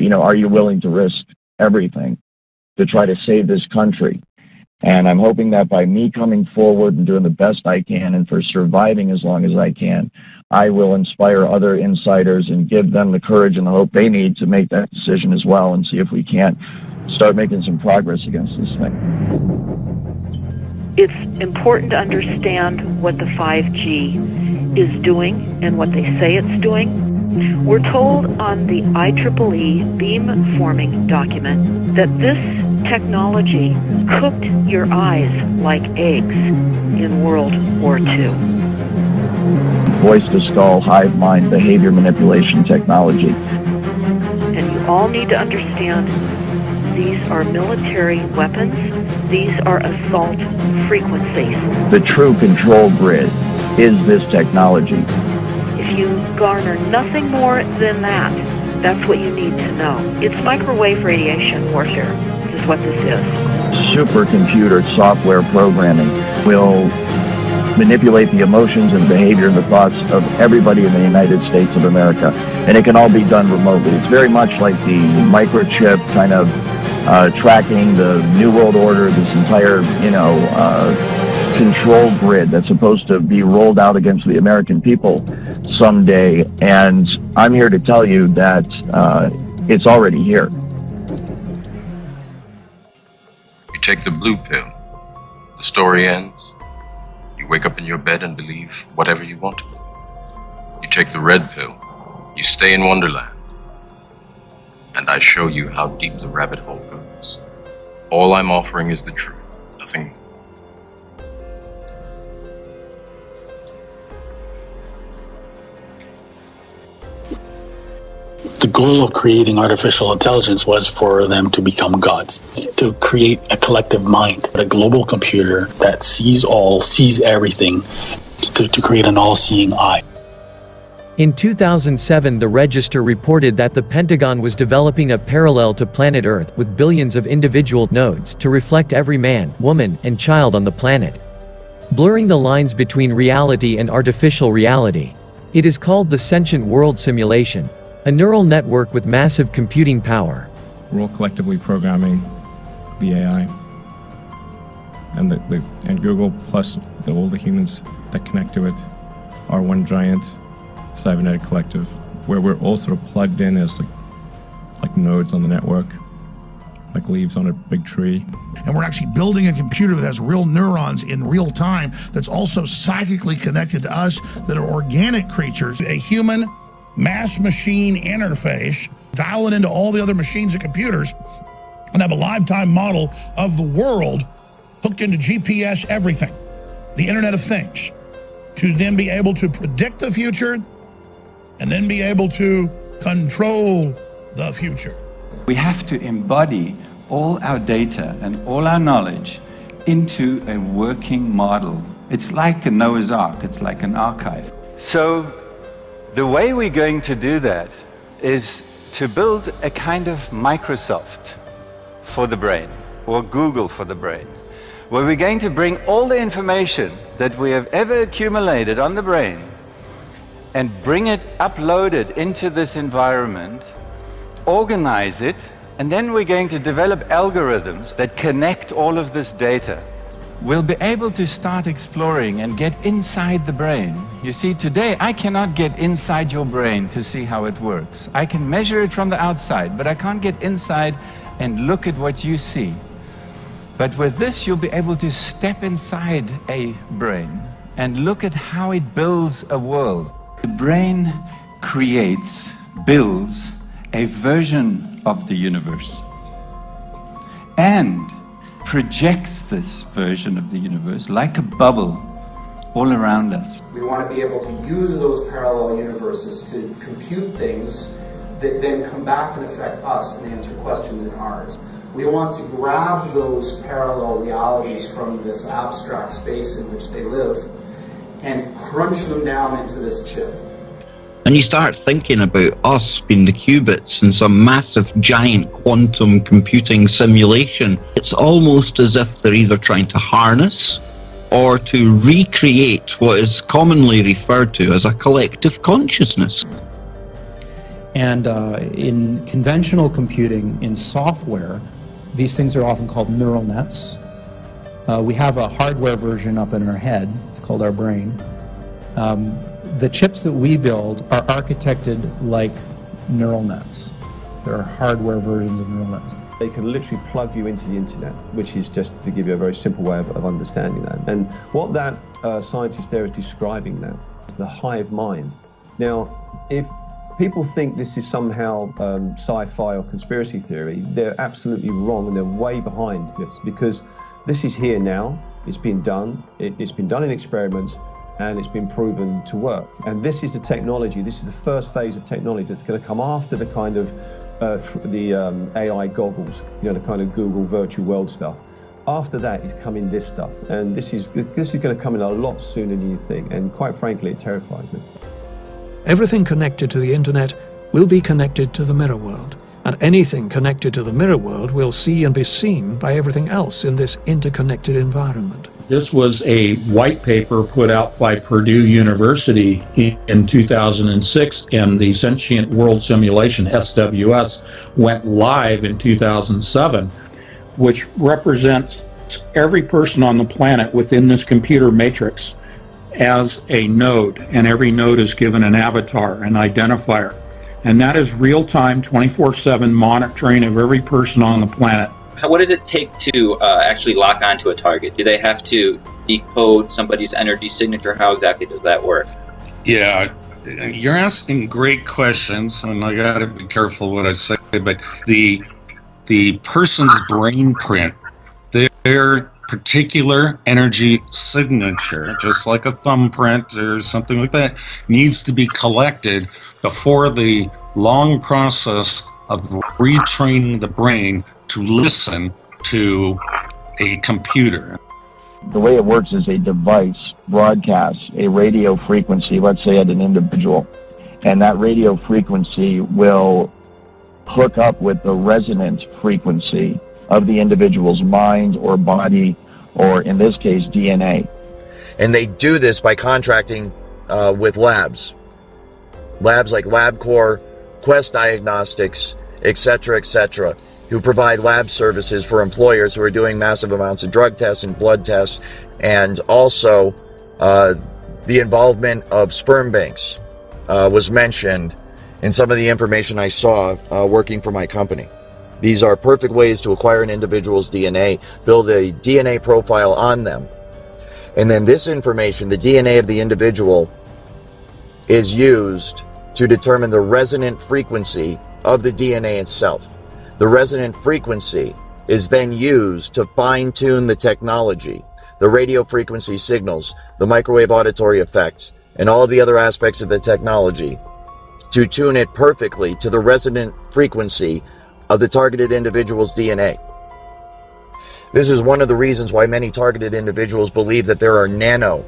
You know, are you willing to risk everything to try to save this country? And I'm hoping that by me coming forward and doing the best I can and for surviving as long as I can, I will inspire other insiders and give them the courage and the hope they need to make that decision as well and see if we can't start making some progress against this thing. It's important to understand what the 5G is doing and what they say it's doing we're told on the IEEE beam forming document that this technology cooked your eyes like eggs in World War II. Voice to skull, hive mind, behavior manipulation technology. And you all need to understand these are military weapons, these are assault frequencies. The true control grid is this technology garner nothing more than that, that's what you need to know. It's microwave radiation warfare, This is what this is. Supercomputer software programming will manipulate the emotions and behavior and the thoughts of everybody in the United States of America. And it can all be done remotely. It's very much like the microchip kind of uh, tracking the New World Order, this entire, you know, uh, control grid that's supposed to be rolled out against the American people someday. And I'm here to tell you that uh, it's already here. You take the blue pill, the story ends. You wake up in your bed and believe whatever you want. You take the red pill, you stay in Wonderland. And I show you how deep the rabbit hole goes. All I'm offering is the truth, nothing the goal of creating artificial intelligence was for them to become gods, to create a collective mind, a global computer that sees all, sees everything, to, to create an all seeing eye. In 2007 the Register reported that the Pentagon was developing a parallel to planet Earth with billions of individual nodes to reflect every man, woman, and child on the planet. Blurring the lines between reality and artificial reality. It is called the Sentient World Simulation, a neural network with massive computing power. We're all collectively programming the AI. And, the, the, and Google plus the, all the humans that connect to it are one giant cybernetic collective where we're all sort of plugged in as like, like nodes on the network, like leaves on a big tree. And we're actually building a computer that has real neurons in real time that's also psychically connected to us that are organic creatures. A human mass machine interface, dial it into all the other machines and computers, and have a lifetime model of the world hooked into GPS everything, the Internet of Things, to then be able to predict the future and then be able to control the future. We have to embody all our data and all our knowledge into a working model. It's like a Noah's Ark, it's like an archive. So the way we're going to do that is to build a kind of Microsoft for the brain, or Google for the brain, where we're going to bring all the information that we have ever accumulated on the brain and bring it, upload it into this environment, organize it, and then we're going to develop algorithms that connect all of this data we'll be able to start exploring and get inside the brain. You see, today I cannot get inside your brain to see how it works. I can measure it from the outside, but I can't get inside and look at what you see. But with this, you'll be able to step inside a brain and look at how it builds a world. The brain creates, builds a version of the universe. And projects this version of the universe like a bubble all around us. We want to be able to use those parallel universes to compute things that then come back and affect us and answer questions in ours. We want to grab those parallel realities from this abstract space in which they live and crunch them down into this chip. And you start thinking about us being the qubits in some massive giant quantum computing simulation. It's almost as if they're either trying to harness or to recreate what is commonly referred to as a collective consciousness. And uh, in conventional computing, in software, these things are often called neural nets. Uh, we have a hardware version up in our head, it's called our brain. Um, the chips that we build are architected like neural nets. There are hardware versions of neural nets. They can literally plug you into the internet, which is just to give you a very simple way of, of understanding that. And what that uh, scientist there is describing now is the hive mind. Now, if people think this is somehow um, sci-fi or conspiracy theory, they're absolutely wrong and they're way behind this because this is here now. It's been done. It, it's been done in experiments and it's been proven to work. And this is the technology. This is the first phase of technology that's going to come after the kind of uh, the um, AI goggles, you know, the kind of Google virtual world stuff. After that is coming this stuff, and this is this is going to come in a lot sooner than you think. And quite frankly, it terrifies me. Everything connected to the internet will be connected to the mirror world, and anything connected to the mirror world will see and be seen by everything else in this interconnected environment. This was a white paper put out by Purdue University in 2006, and the Sentient World Simulation, SWS, went live in 2007, which represents every person on the planet within this computer matrix as a node, and every node is given an avatar, an identifier. And that is real time, 24 7 monitoring of every person on the planet what does it take to uh, actually lock onto a target? Do they have to decode somebody's energy signature? How exactly does that work? Yeah, you're asking great questions, and I got to be careful what I say. But the the person's brain print, their particular energy signature, just like a thumbprint or something like that, needs to be collected before the long process of retraining the brain to listen to a computer. The way it works is a device broadcasts a radio frequency, let's say at an individual, and that radio frequency will hook up with the resonant frequency of the individual's mind or body, or in this case, DNA. And they do this by contracting uh, with labs. Labs like LabCorp, Quest Diagnostics, etc., etc who provide lab services for employers who are doing massive amounts of drug tests and blood tests, and also uh, the involvement of sperm banks uh, was mentioned in some of the information I saw uh, working for my company. These are perfect ways to acquire an individual's DNA, build a DNA profile on them, and then this information, the DNA of the individual, is used to determine the resonant frequency of the DNA itself. The resonant frequency is then used to fine tune the technology, the radio frequency signals, the microwave auditory effect, and all of the other aspects of the technology to tune it perfectly to the resonant frequency of the targeted individual's DNA. This is one of the reasons why many targeted individuals believe that there are nano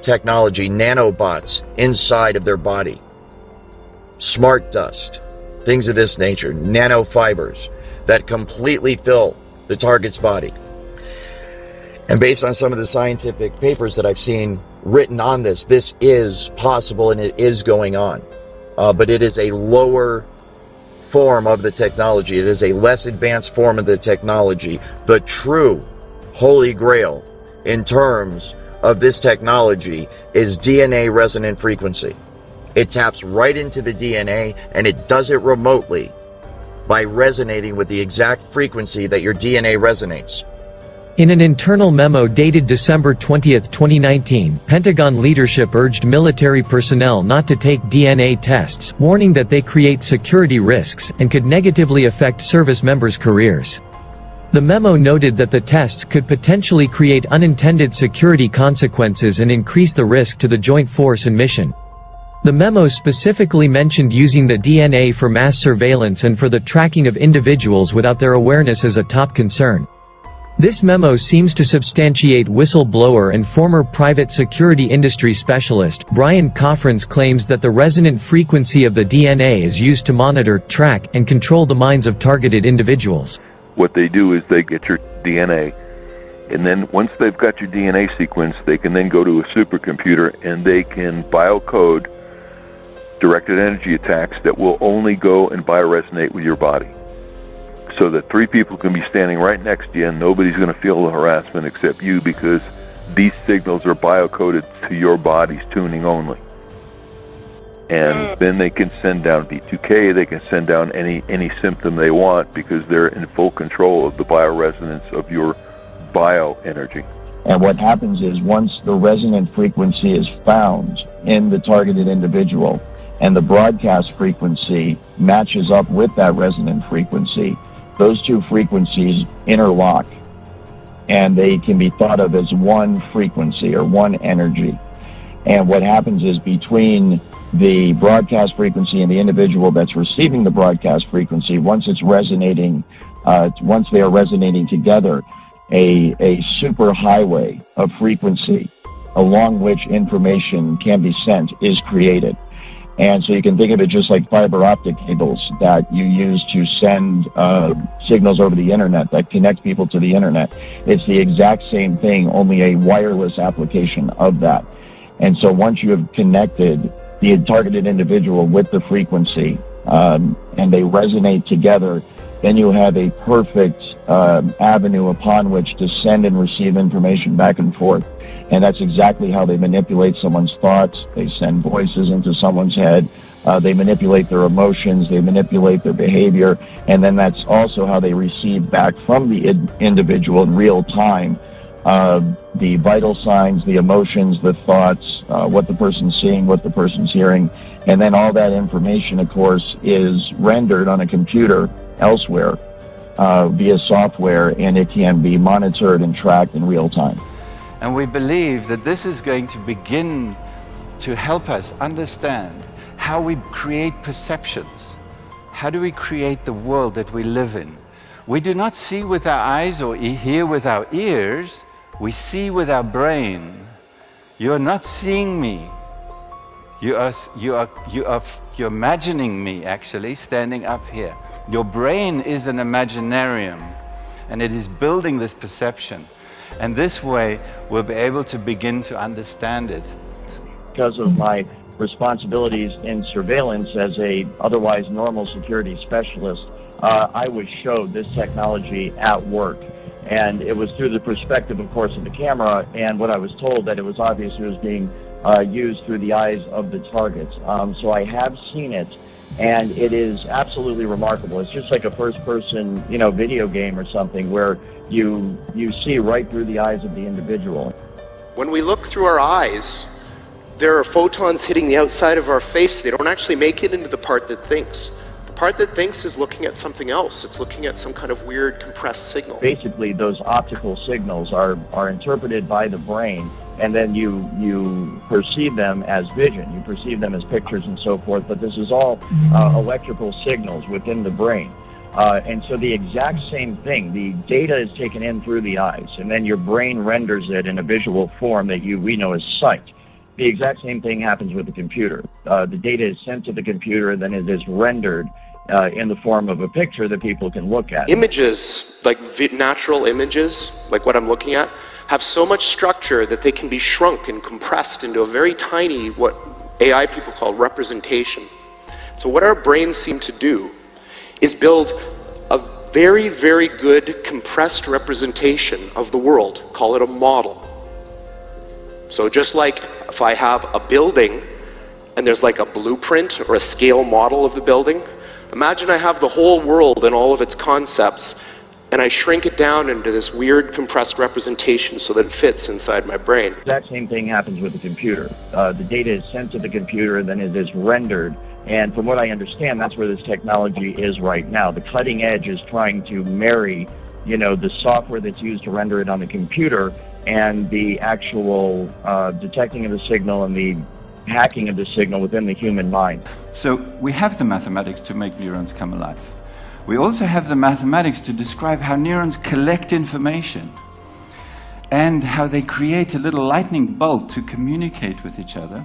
technology, nanobots inside of their body. Smart dust, things of this nature, nanofibers that completely fill the target's body. And based on some of the scientific papers that I've seen written on this, this is possible and it is going on. Uh, but it is a lower form of the technology. It is a less advanced form of the technology. The true holy grail in terms of this technology is DNA resonant frequency. It taps right into the DNA and it does it remotely by resonating with the exact frequency that your DNA resonates. In an internal memo dated December 20, 2019, Pentagon leadership urged military personnel not to take DNA tests, warning that they create security risks and could negatively affect service members' careers. The memo noted that the tests could potentially create unintended security consequences and increase the risk to the joint force and mission. The memo specifically mentioned using the DNA for mass surveillance and for the tracking of individuals without their awareness as a top concern. This memo seems to substantiate whistleblower and former private security industry specialist Bryan Kofron's claims that the resonant frequency of the DNA is used to monitor, track, and control the minds of targeted individuals. What they do is they get your DNA, and then once they've got your DNA sequence, they can then go to a supercomputer and they can biocode directed energy attacks that will only go and bioresonate with your body. So that three people can be standing right next to you and nobody's going to feel the harassment except you because these signals are biocoded to your body's tuning only. And mm. then they can send down V2K, they can send down any, any symptom they want because they're in full control of the bioresonance of your bioenergy. And what happens is once the resonant frequency is found in the targeted individual and the broadcast frequency matches up with that resonant frequency, those two frequencies interlock and they can be thought of as one frequency or one energy. And what happens is between the broadcast frequency and the individual that's receiving the broadcast frequency, once it's resonating, uh, once they are resonating together, a, a super highway of frequency along which information can be sent is created. And so you can think of it just like fiber optic cables that you use to send uh, signals over the internet that connect people to the internet. It's the exact same thing, only a wireless application of that. And so once you have connected the targeted individual with the frequency um, and they resonate together, then you have a perfect um, avenue upon which to send and receive information back and forth. And that's exactly how they manipulate someone's thoughts. They send voices into someone's head. Uh, they manipulate their emotions. They manipulate their behavior. And then that's also how they receive back from the individual in real time uh, the vital signs, the emotions, the thoughts, uh, what the person's seeing, what the person's hearing. And then all that information, of course, is rendered on a computer elsewhere uh, via software, and it can be monitored and tracked in real time. And we believe that this is going to begin to help us understand how we create perceptions. How do we create the world that we live in? We do not see with our eyes or hear with our ears, we see with our brain. You are not seeing me. You are, you are, you are you're imagining me actually standing up here. Your brain is an imaginarium and it is building this perception. And this way, we'll be able to begin to understand it. Because of my responsibilities in surveillance as a otherwise normal security specialist, uh, I was showed this technology at work. And it was through the perspective, of course, of the camera. And what I was told that it was obvious it was being uh, used through the eyes of the targets. Um, so I have seen it, and it is absolutely remarkable. It's just like a first-person, you know, video game or something where you you see right through the eyes of the individual. When we look through our eyes, there are photons hitting the outside of our face. They don't actually make it into the part that thinks. The part that thinks is looking at something else. It's looking at some kind of weird compressed signal. Basically, those optical signals are, are interpreted by the brain and then you you perceive them as vision, you perceive them as pictures and so forth. But this is all uh, electrical signals within the brain. Uh, and so the exact same thing, the data is taken in through the eyes, and then your brain renders it in a visual form that you we know as sight. The exact same thing happens with the computer. Uh, the data is sent to the computer, and then it is rendered uh, in the form of a picture that people can look at. Images, like natural images, like what I'm looking at, have so much structure that they can be shrunk and compressed into a very tiny, what AI people call representation. So what our brains seem to do is build a very, very good compressed representation of the world. Call it a model. So just like if I have a building and there's like a blueprint or a scale model of the building, imagine I have the whole world and all of its concepts and I shrink it down into this weird compressed representation so that it fits inside my brain. That same thing happens with the computer. Uh, the data is sent to the computer, and then it is rendered. And from what I understand, that's where this technology is right now. The cutting edge is trying to marry, you know, the software that's used to render it on the computer and the actual uh, detecting of the signal and the hacking of the signal within the human mind. So we have the mathematics to make neurons come alive. We also have the mathematics to describe how neurons collect information and how they create a little lightning bolt to communicate with each other.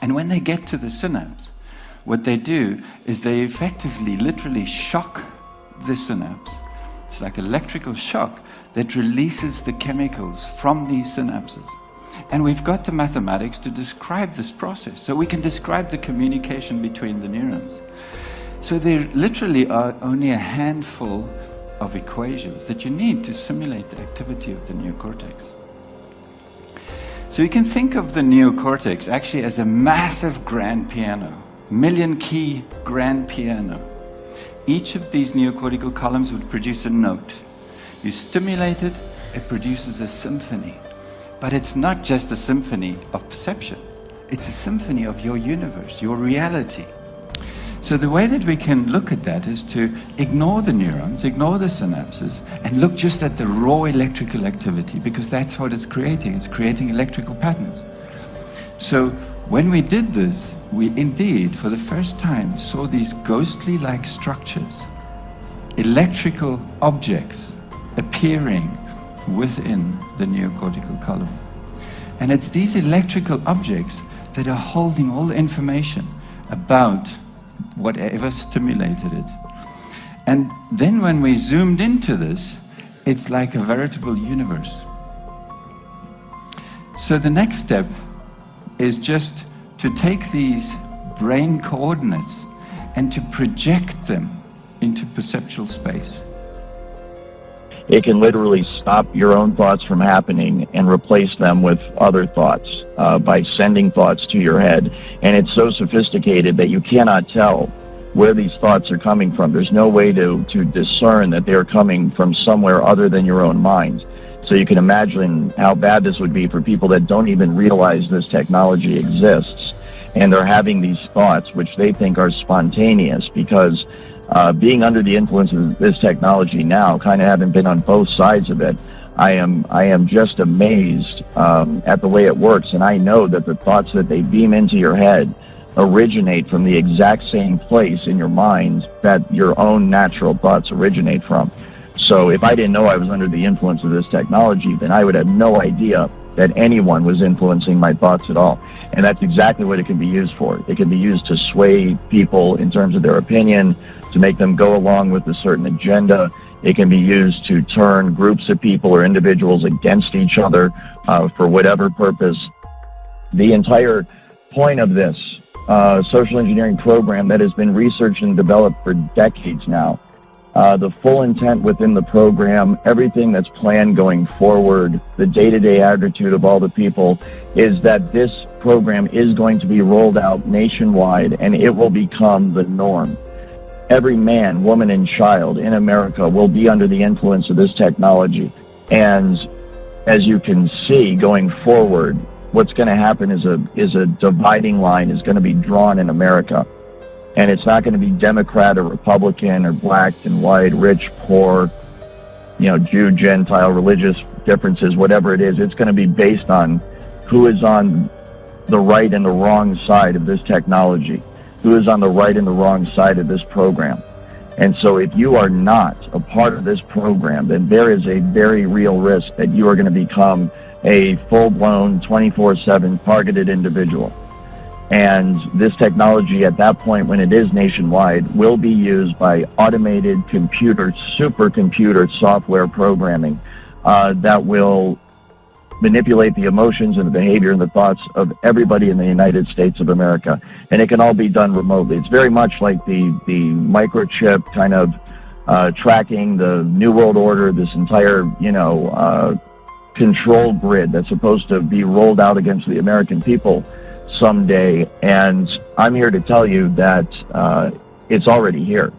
And when they get to the synapse, what they do is they effectively, literally shock the synapse. It's like electrical shock that releases the chemicals from these synapses. And we've got the mathematics to describe this process. So we can describe the communication between the neurons. So there literally are only a handful of equations that you need to simulate the activity of the neocortex. So you can think of the neocortex actually as a massive grand piano, million key grand piano. Each of these neocortical columns would produce a note. You stimulate it, it produces a symphony. But it's not just a symphony of perception, it's a symphony of your universe, your reality. So the way that we can look at that is to ignore the neurons, ignore the synapses, and look just at the raw electrical activity, because that's what it's creating. It's creating electrical patterns. So when we did this, we indeed, for the first time, saw these ghostly-like structures, electrical objects appearing within the neocortical column. And it's these electrical objects that are holding all the information about whatever stimulated it. And then when we zoomed into this, it's like a veritable universe. So the next step is just to take these brain coordinates and to project them into perceptual space. It can literally stop your own thoughts from happening and replace them with other thoughts uh, by sending thoughts to your head. And it's so sophisticated that you cannot tell where these thoughts are coming from. There's no way to, to discern that they're coming from somewhere other than your own mind. So you can imagine how bad this would be for people that don't even realize this technology exists. And they're having these thoughts, which they think are spontaneous because uh, being under the influence of this technology now, kind of having been on both sides of it, I am I am just amazed um, at the way it works, and I know that the thoughts that they beam into your head originate from the exact same place in your mind that your own natural thoughts originate from. So if I didn't know I was under the influence of this technology, then I would have no idea that anyone was influencing my thoughts at all. And that's exactly what it can be used for. It can be used to sway people in terms of their opinion, to make them go along with a certain agenda. It can be used to turn groups of people or individuals against each other uh, for whatever purpose. The entire point of this uh, social engineering program that has been researched and developed for decades now uh, the full intent within the program, everything that's planned going forward, the day-to-day attitude of all the people is that this program is going to be rolled out nationwide and it will become the norm. Every man, woman, and child in America will be under the influence of this technology. And as you can see going forward, what's going to happen is a, is a dividing line is going to be drawn in America and it's not going to be Democrat or Republican or black and white, rich, poor, you know, Jew, Gentile, religious differences, whatever it is. It's going to be based on who is on the right and the wrong side of this technology, who is on the right and the wrong side of this program. And so if you are not a part of this program, then there is a very real risk that you are going to become a full-blown 24-7 targeted individual. And this technology at that point, when it is nationwide, will be used by automated computer, supercomputer software programming uh, that will manipulate the emotions and the behavior and the thoughts of everybody in the United States of America. And it can all be done remotely. It's very much like the, the microchip kind of uh, tracking the New World Order, this entire, you know, uh, control grid that's supposed to be rolled out against the American people someday. And I'm here to tell you that uh, it's already here.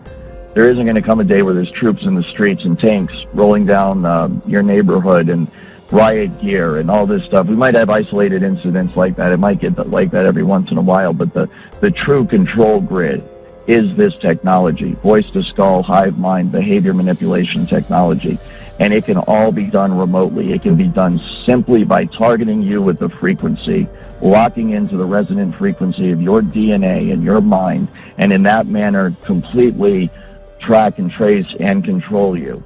There isn't going to come a day where there's troops in the streets and tanks rolling down uh, your neighborhood and riot gear and all this stuff. We might have isolated incidents like that. It might get like that every once in a while, but the, the true control grid is this technology, voice to skull, hive mind, behavior manipulation technology. And it can all be done remotely. It can be done simply by targeting you with the frequency locking into the resonant frequency of your DNA and your mind, and in that manner completely track and trace and control you.